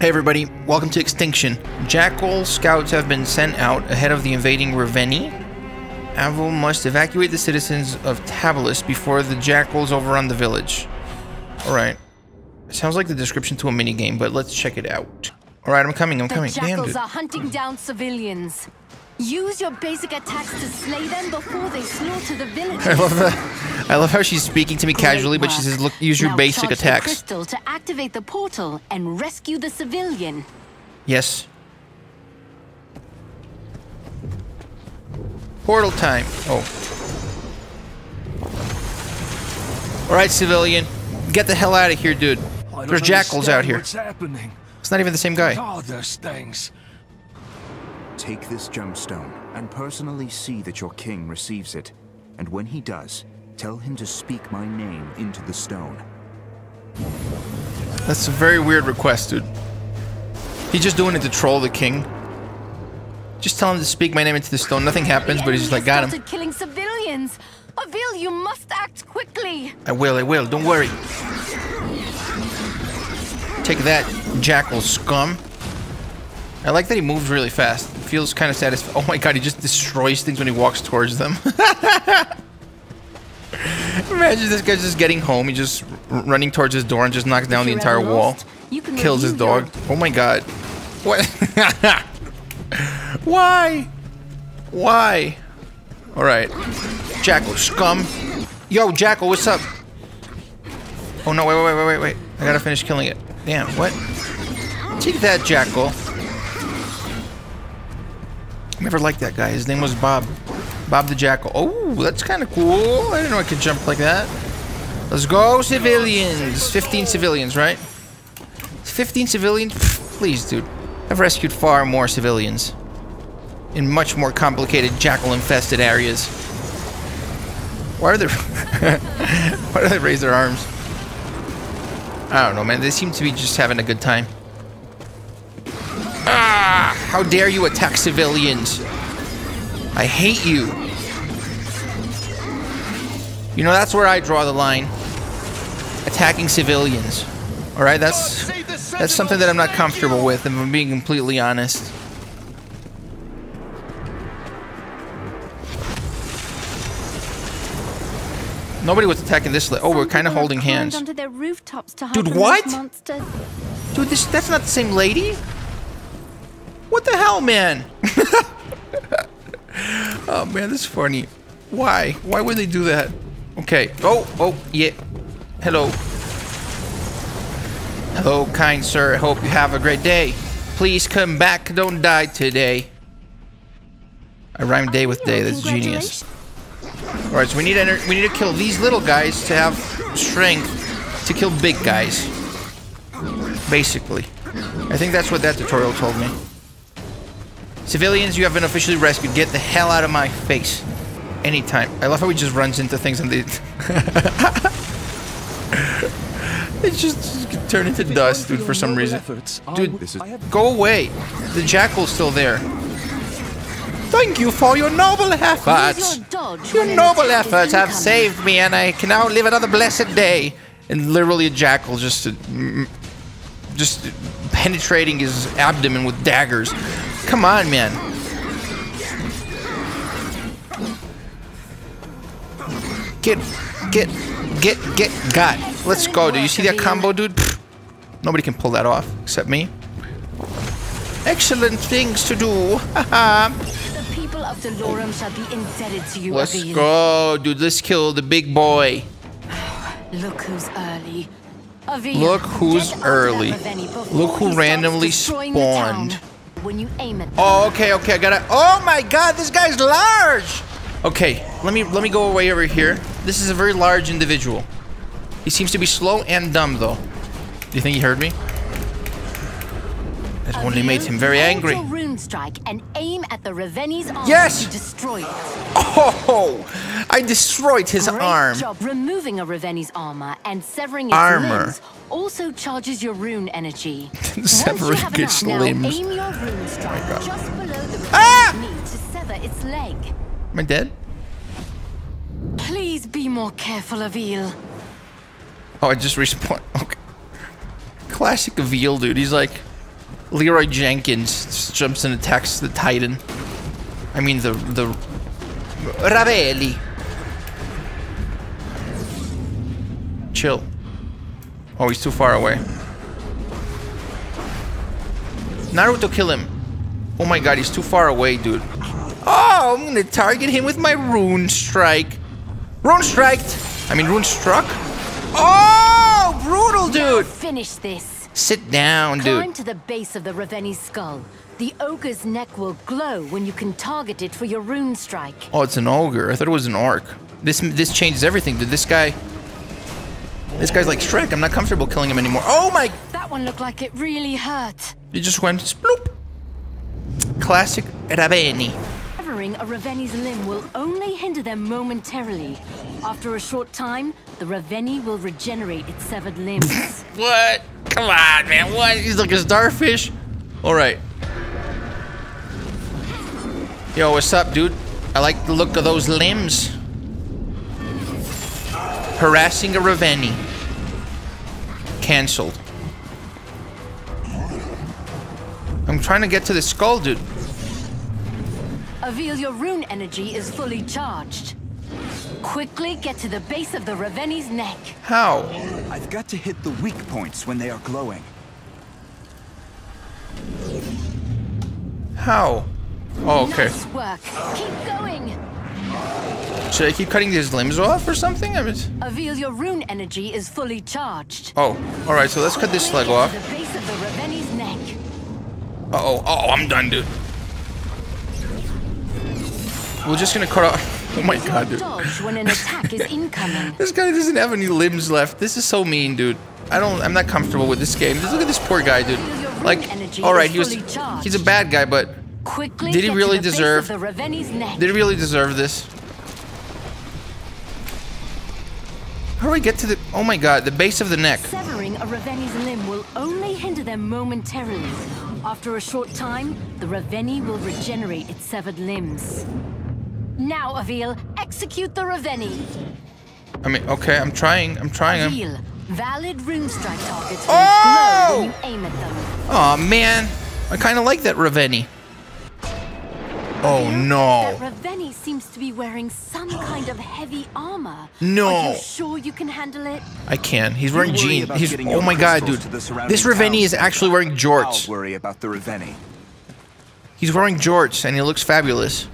Hey everybody, welcome to Extinction. Jackal scouts have been sent out ahead of the invading Reveni. Avil must evacuate the citizens of Tabalus before the Jackals overrun the village. Alright. Sounds like the description to a minigame, but let's check it out. Alright, I'm coming, I'm The coming. Damn, jackals dude. are hunting down civilians. Use your basic attacks to slay them before they slaughter the villagers. I love that. I love how she's speaking to me casually, but she says, "Look, use your Now basic charge the attacks." crystal to activate the portal and rescue the civilian. Yes. Portal time. Oh. Alright, civilian. Get the hell out of here, dude. There's jackals out here. What's happening? It's not even the same guy. God, those things. Take this gemstone and personally see that your king receives it. And when he does, tell him to speak my name into the stone. That's a very weird request, dude. He's just doing it to troll the king. Just tell him to speak my name into the stone. Nothing happens, but he's just like, got has him. started killing civilians. Avil, you must act quickly. I will, I will. Don't worry. Take that, jackal scum. I like that he moves really fast. Feels kind of satisfying. Oh my god, he just destroys things when he walks towards them. Imagine this guy just getting home. He just r- running towards his door and just knocks down the entire wall. you can Kills his dog. Oh my god. What? Why? Why? Alright. Jackal, scum. Yo, Jackal, what's up? Oh no, wait, wait, wait, wait, wait. I gotta finish killing it. Damn, what? Take that, Jackal. Never liked that guy. His name was Bob. Bob the Jackal. Oh, that's kind of cool. I didn't know I could jump like that. Let's go, civilians. 15 civilians, right? 15 civilians? Please, dude. I've rescued far more civilians. In much more complicated jackal-infested areas. Why are they... Why do they raise their arms? I don't know, man. They seem to be just having a good time. Ah! How dare you attack civilians? I hate you. You know, that's where I draw the line. Attacking civilians. Alright, that's that's something that I'm not comfortable with, if I'm being completely honest. Nobody was attacking this. Oh, we're kind of holding hands. Onto their rooftops to hide Dude, what? monsters. Dude, this that's not the same lady. What the hell, man? oh man, this is funny. Why? Why would they do that? Okay. Oh, oh, yeah. Hello. Hello, kind sir. I hope you have a great day. Please come back. Don't die today. I rhymed day with day. That's genius. All right, so we need to enter, we need to kill these little guys to have strength to kill big guys. Basically. I think that's what that tutorial told me. Civilians, you have been officially rescued. Get the hell out of my face. Anytime. I love how he just runs into things and they... it just, just turn into dust, dude, for some reason. Dude, Go away. The jackal's still there. Thank you for your noble efforts. Your Your noble efforts have saved me, and I can now live another blessed day. And literally, a jackal just, mm, just penetrating his abdomen with daggers. Come on, man. Get, get, get, get, got. Let's go. Do you see that combo, dude? Pfft. Nobody can pull that off except me. Excellent things to do. The people of Delorum shall be indebted to you, Let's go, dude. Let's kill the big boy. Look who's early. Look who's get onto that early. Look who randomly destroying the town. spawned. When you aim at Oh, okay, okay. I gotta. Oh my God, this guy's large. Okay, let me let me go away over here. This is a very large individual. He seems to be slow and dumb, though. Do you think he heard me? That only made him very angry. Strike and aim at the Raveni's arm Yes! to destroy it. Oh, I destroyed his Great arm. job. Removing a Raveni's armor and severing its Armor. limbs also charges your rune energy. Severing Once you have its limbs. Now aim your rune strike just below the Ah! knee to sever its leg. Am I dead? Please be more careful, Avil. Oh, I just respawned. Okay. Classic Avil, dude. He's like, Leroy Jenkins jumps and attacks the Titan. I mean the the Ravelli. Chill. Oh, he's too far away. Naruto, kill him. Oh my god, he's too far away, dude. Oh, I'm gonna target him with my rune strike. Rune striked. I mean, rune struck. Oh, brutal, dude. Finish this. Sit down, Climb dude. to the base of the Raveni skull. The ogre's neck will glow when you can target it for your rune strike. Oh, it's an ogre. I thought it was an orc. This this changes everything, dude. This guy. This guy's like Shrek. I'm not comfortable killing him anymore. Oh my! That one looked like it really hurt. It just went sploop. Classic Raveni. Severing a Raveni's limb will only hinder them momentarily. After a short time, the Raveni will regenerate its severed limbs. What? Come on, man. What? He's like a starfish. All right. Yo, what's up, dude? I like the look of those limbs. Harassing a Raveni. Cancelled. I'm trying to get to the skull, dude. Avil, your rune energy is fully charged. Quickly get to the base of the Raveni's neck. How? I've got to hit the weak points when they are glowing. How? Oh, okay. Nice work. Keep going. Should I keep cutting these limbs off or something? I mean, Avil, your rune energy is fully charged. oh, all right. So let's cut this leg off. get to the base of the Raveni's neck. Uh oh. Oh, I'm done, dude. We're just gonna cut off. Oh my god, dude. Dodge when an attack is incoming. This guy doesn't have any limbs left. This is so mean, dude. I don't. I'm not comfortable with this game. Just look at this poor guy, dude. Like, all right, he was. He's a bad guy, but Quickly Did he really deserve- Base of the Raveni's neck. did he really deserve this? How do I get to the? Oh my god, the base of the neck. Severing a Raveni's limb will only hinder them momentarily. After a short time, the Raveni will regenerate its severed limbs. Now, Avil, execute the Raveni. I mean, okay, I'm trying. I'm trying. Avil, valid rune strike targets Oh! glow when you aim at them. oh man, I kind of like that Raveni. Oh Avil, no. That Raveni seems to be wearing some kind of heavy armor. No. Are you sure you can handle it? I can. He's wearing jeans. He's. Oh my god, dude. crystals to the surrounding This Raveni is actually wearing jorts. I'll worry about the Raveni. He's wearing jorts and he looks fabulous.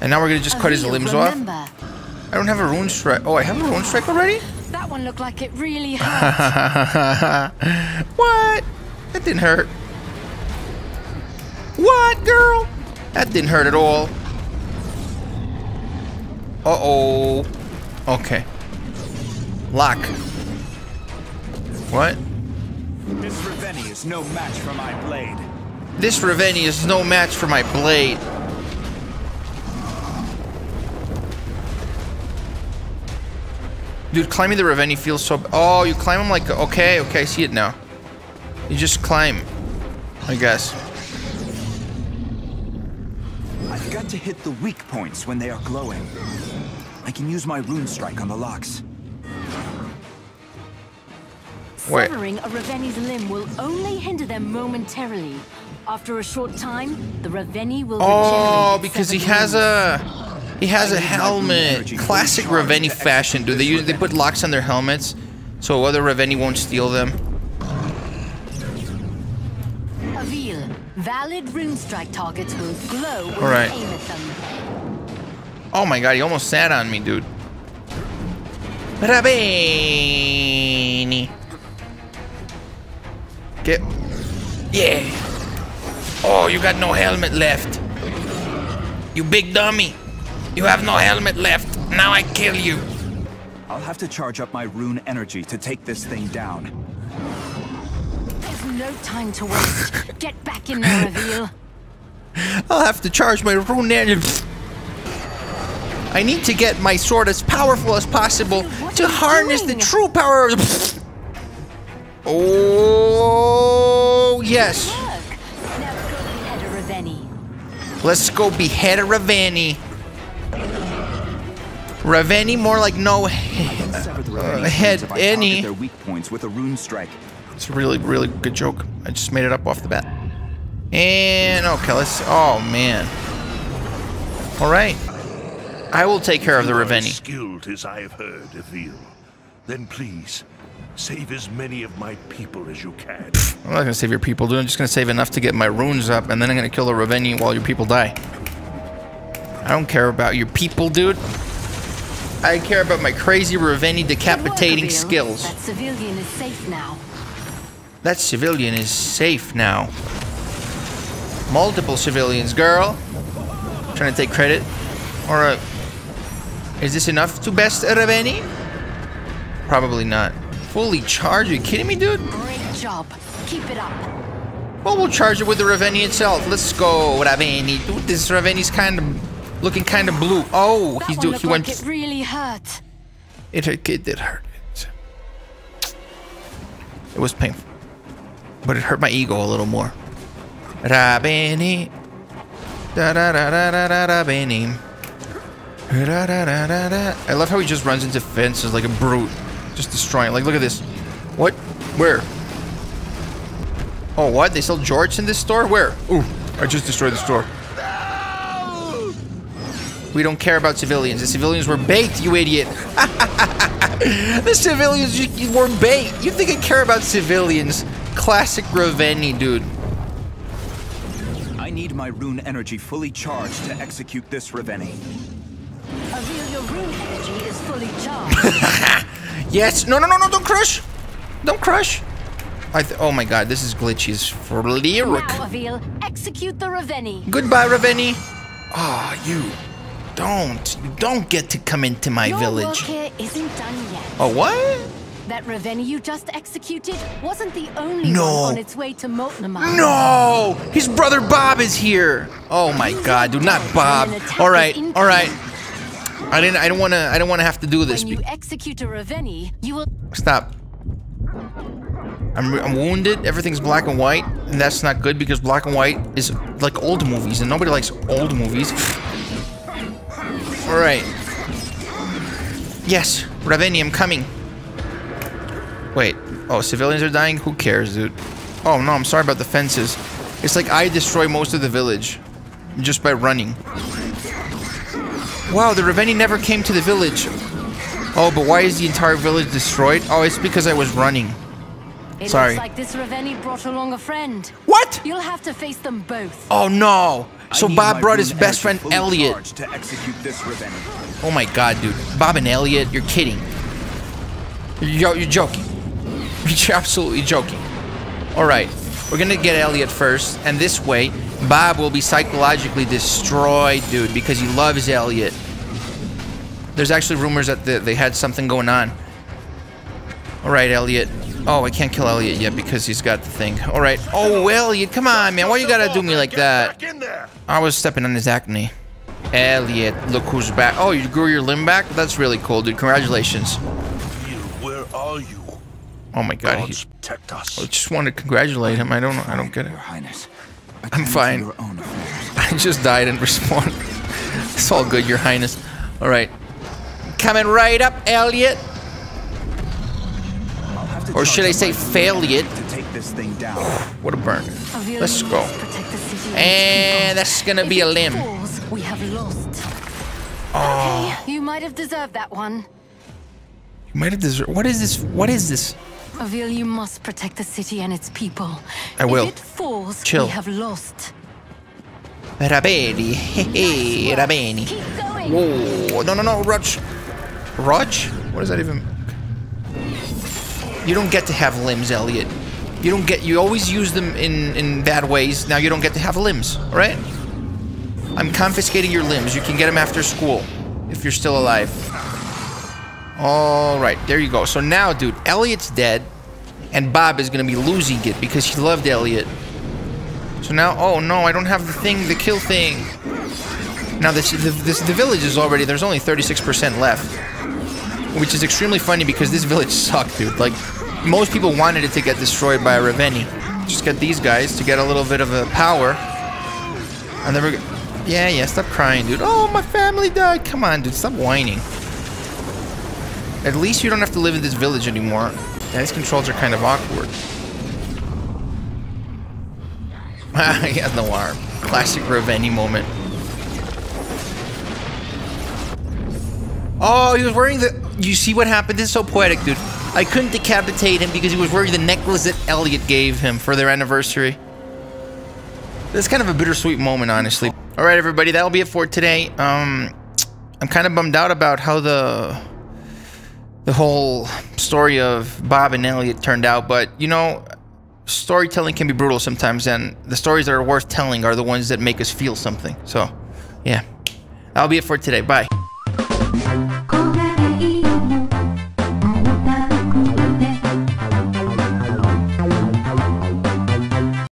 And now we're gonna just cut his Avil, limbs off. I don't have a rune strike. Oh, I have a rune strike already? That one looked like it really hurt. what? That didn't hurt. What, girl? That didn't hurt at all. Uh-oh. Okay. Lock. What? This Raveni is no match for my blade. This Raveni is no match for my blade. Dude, climbing the Raveni feels so... Oh, you climb them like... Okay, okay, I see it now. You just climb. I guess. I've got to hit the weak points when they are glowing. I can use my rune strike on the locks. Wait. Severing a Raveni's limb will only hinder them momentarily. After a short time, the Raveni will Oh, because he severed has limbs. a... He has a helmet. Classic Raveni fashion, Do They use, they put locks on their helmets so other Raveni won't steal them. Avil, valid rune strike targets will glow when Alright. aim at them. Oh my god, he almost sat on me, dude. Raveni. Get. Yeah. Oh, you got no helmet left. You big dummy. You have no helmet left. Now I kill you. I'll have to charge up my rune energy to take this thing down. There's no time to waste. Get back in there, Avil. I'll have to charge my rune energy. I need to get my sword as powerful as possible What to are you harness the true power of. Oh, yes. Go behead a Raveni. Let's go behead a Raveni. Raveni, more like no he- Uh, head any. their weak points with a rune strike. It's a really, really good joke. I just made it up off the bat. And okay, let's. Oh man. All right. I will take care of the You are Ravenni. Skilled as I have heard, Avil. Then please, save as many of my people as you can. I'm not gonna save your people, dude. I'm just gonna save enough to get my runes up, and then I'm gonna kill the Ravenni while your people die. I don't care about your people, dude. I care about my crazy Ravenni Good work, decapitating skills. That civilian is safe now. That civilian is safe now. Multiple civilians, girl. Trying to take credit. Alright. Uh, is this enough to best Ravenni? Probably not. Fully charged? Are you kidding me, dude? Great job. Keep it up. Well, we'll charge it with the Ravenni itself. Let's go, Ravenni. Dude, this Ravenni's kind of looking kind of blue. Oh, That he's doing. He went. like it really hurt. It, hurt- it did hurt. It was painful. But it hurt my ego a little more. Rabini. Da da da da da da da Rabini. Da da da da da. I love how he just runs into fences like a brute. Just destroying. Like, look at this. What? Where? Oh, what? They sell George in this store? Where? Ooh, I just destroyed the store. We don't care about civilians. The civilians were bait, you idiot. the civilians you- you were bait. You think I care about civilians? Classic Ravenni, dude. I need my rune energy fully charged to execute this Ravenni. Avil, your rune energy is fully charged. Yes. No, no, no, no. Don't crush. Don't crush. I th- oh my god, this is glitchy as for lyric. now, Avil, execute the Ravenni. Goodbye, Ravenni. Ah, you don't. You don't get to come into my Your work village. here isn't done yet. Oh, what? That Ravenni you just executed wasn't the only No. one on its way to Moltnamar. No! His brother Bob is here. Oh my god, do not Bob. All right, all right. I didn't. I don't want to. I don't want to have to do this. When you execute a Ravenni, you will Stop. I'm, I'm wounded. Everything's black and white, and that's not good because black and white is like old movies, and nobody likes old movies. All right. Yes, Ravenni, I'm coming. Wait. Oh, civilians are dying. Who cares, dude? Oh no, I'm sorry about the fences. It's like I destroy most of the village just by running. Wow, the Ravenni never came to the village. Oh, but why is the entire village destroyed? Oh, it's because I was running. It Sorry. looks like this Ravenni brought along a friend. What? You'll have to face them both. Oh no! So Bob brought his best friend Elliot. to execute this Ravenni. Oh my god, dude. Bob and Elliot, you're kidding. Yo, you're joking. You're absolutely joking. Alright, we're gonna get Elliot first, and this way, Bob will be psychologically destroyed, dude, because he loves Elliot. There's actually rumors that they, they had something going on. Alright, Elliot. Oh, I can't kill Elliot yet because he's got the thing. Alright. Oh, Elliot, come on, man. Why you gotta do me like that? Back in there. I was stepping on his acne. Elliot, look who's back. Oh, you grew your limb back? That's really cool, dude. Congratulations. Avil, where are you? Oh my god, he Gods protect us. I just want to congratulate him. I don't know. I don't get it. Your Highness. I'm fine. Your own affairs. I just died and respawned. it's all good, your highness. All right. Coming right up, Elliot. I'll have to Or should I say up my failure? to take this thing down. What a burn. Let's go. protect the city and its And people. that's gonna be a limb. We have lost. Oh, Okay, you might have deserved that one. you might have deserved. What is this? What is this? Avil, you must protect the city and its people. I will. If it falls, Chill. we have lost. Rabeni. Hey, Rabeni. Keep going. Whoa, no, no, no, Rudge. Rudge? What does that even... You don't get to have limbs, Elliot. You don't get... You always use them in, in bad ways. Now you don't get to have limbs, alright? I'm confiscating your limbs. You can get them after school. If you're still alive. Alright, there you go. So now, dude, Elliot's dead. And Bob is to be losing it because he loved Elliot. So now... Oh, no, I don't have the thing, the kill thing. Now this, the, this the village is already there's only 36% left, which is extremely funny because this village sucked, dude. Like most people wanted it to get destroyed by a Ravenni. Just get these guys to get a little bit of a power, and then we're yeah yeah stop crying, dude. Oh my family died. Come on, dude, stop whining. At least you don't have to live in this village anymore. Yeah, these controls are kind of awkward. he has no arm. Classic Ravenni moment. Oh, he was wearing the... You see what happened? This is so poetic, dude. I couldn't decapitate him because he was wearing the necklace that Elliot gave him for their anniversary. This is kind of a bittersweet moment, honestly. All right, everybody, that'll be it for today. Um, I'm kind of bummed out about how the the whole story of Bob and Elliot turned out, but you know, storytelling can be brutal sometimes, and the stories that are worth telling are the ones that make us feel something. So, yeah, that'll be it for today. Bye.